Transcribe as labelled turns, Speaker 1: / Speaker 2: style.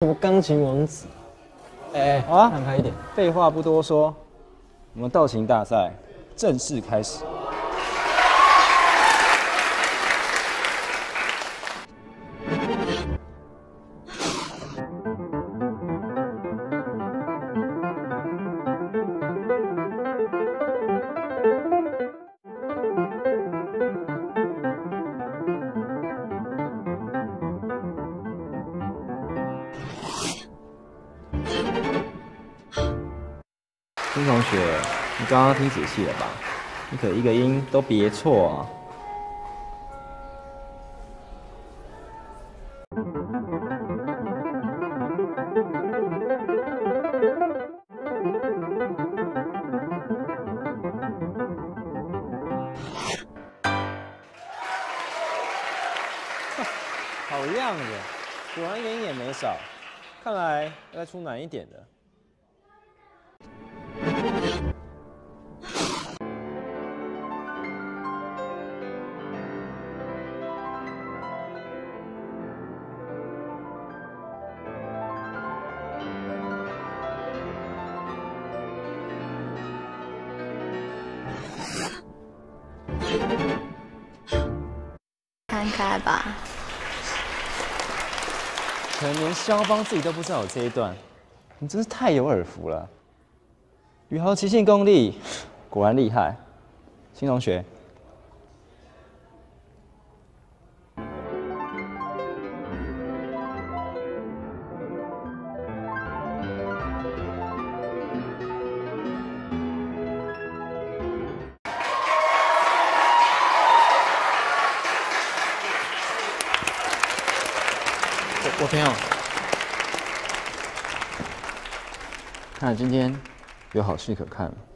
Speaker 1: 什么钢琴王子？哎，
Speaker 2: 好啊
Speaker 1: 看开一点。
Speaker 2: 废话不多说，我们道琴大赛正式开始。金同学，你刚刚听仔细了吧？你可一个音都别错啊！好样的，果然一个音也没少。看来要出难一点的。
Speaker 3: 看开吧，
Speaker 2: 可能连肖邦自己都不知道有这一段，你真是太有耳福了。宇豪奇性功力果然厉害，新同学。
Speaker 1: 我朋友，
Speaker 2: 看来今天有好戏可看了。